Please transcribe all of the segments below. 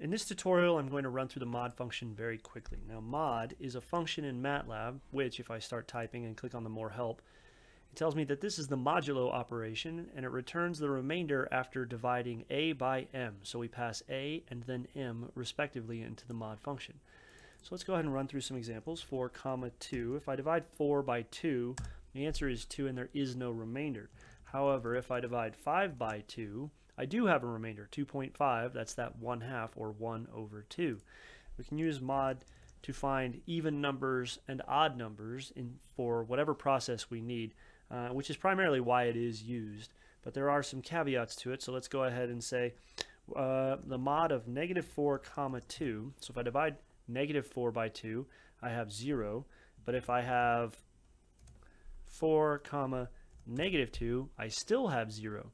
In this tutorial, I'm going to run through the mod function very quickly. Now, mod is a function in MATLAB, which if I start typing and click on the more help, it tells me that this is the modulo operation, and it returns the remainder after dividing a by m. So we pass a and then m respectively into the mod function. So let's go ahead and run through some examples. 4 comma 2. If I divide 4 by 2, the answer is 2 and there is no remainder. However, if I divide 5 by 2, I do have a remainder, 2.5. That's that 1 half or 1 over 2. We can use mod to find even numbers and odd numbers in for whatever process we need, uh, which is primarily why it is used. But there are some caveats to it, so let's go ahead and say uh, the mod of negative 4 comma 2. So if I divide negative 4 by 2, I have 0. But if I have 4 comma negative 2, I still have 0.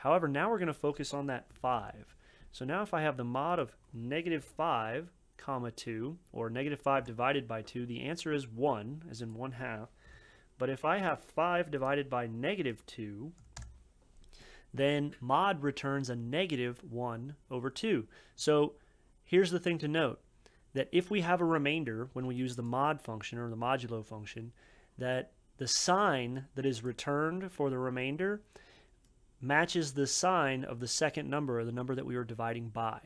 However, now we're going to focus on that 5. So now if I have the mod of negative 5 comma 2, or negative 5 divided by 2, the answer is 1, as in 1 half. But if I have 5 divided by negative 2, then mod returns a negative 1 over 2. So here's the thing to note, that if we have a remainder when we use the mod function or the modulo function, that the sign that is returned for the remainder matches the sign of the second number or the number that we were dividing by.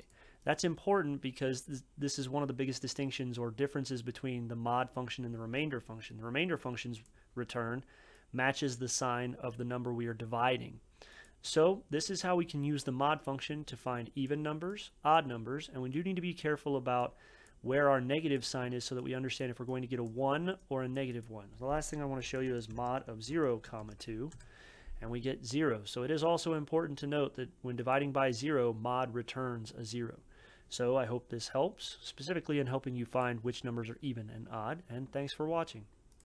That's important because this is one of the biggest distinctions or differences between the mod function and the remainder function. The remainder function's return matches the sign of the number we are dividing. So this is how we can use the mod function to find even numbers, odd numbers, and we do need to be careful about where our negative sign is so that we understand if we're going to get a 1 or a negative 1. The last thing I want to show you is mod of 0 comma 2 and we get 0. So it is also important to note that when dividing by 0, mod returns a 0. So I hope this helps, specifically in helping you find which numbers are even and odd, and thanks for watching.